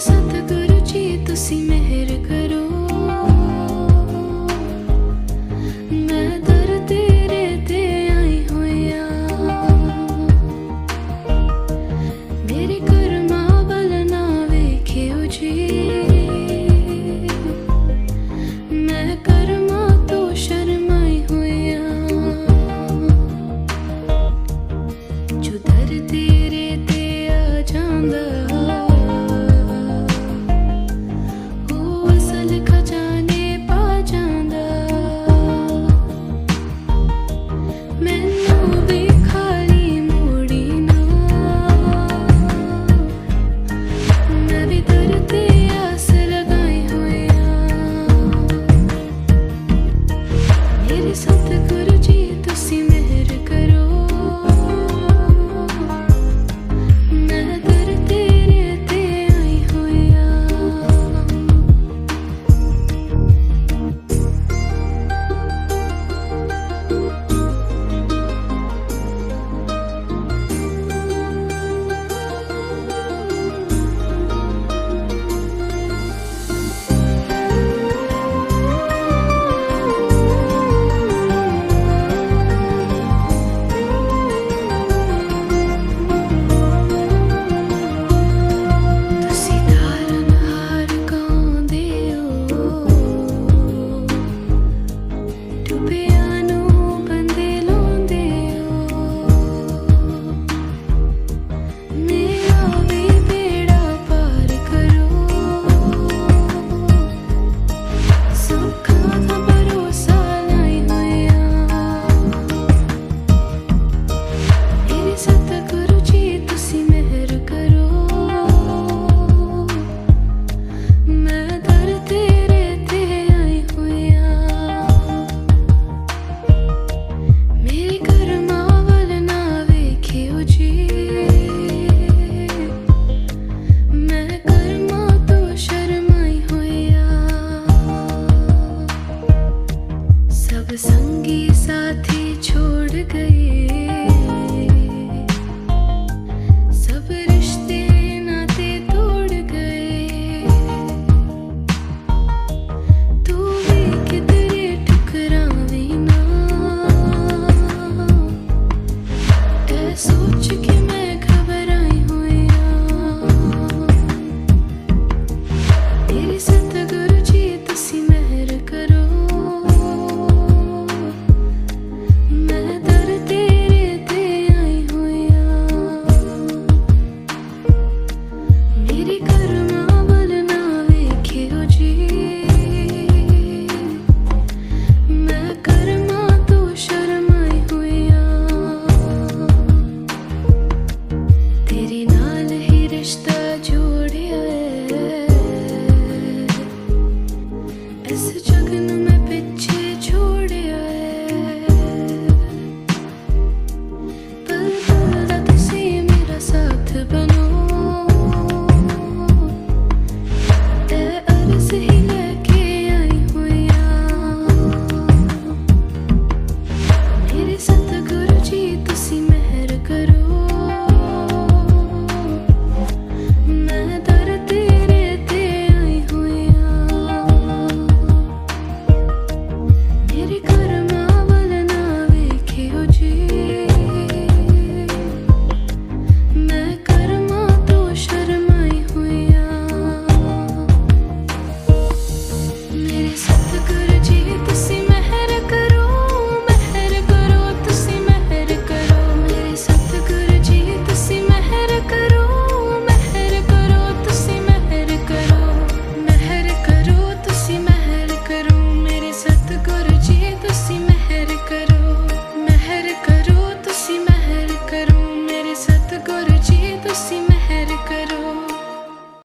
सतगुरु जी तुसी मेहर करो। मैं पीछे छोड़ आया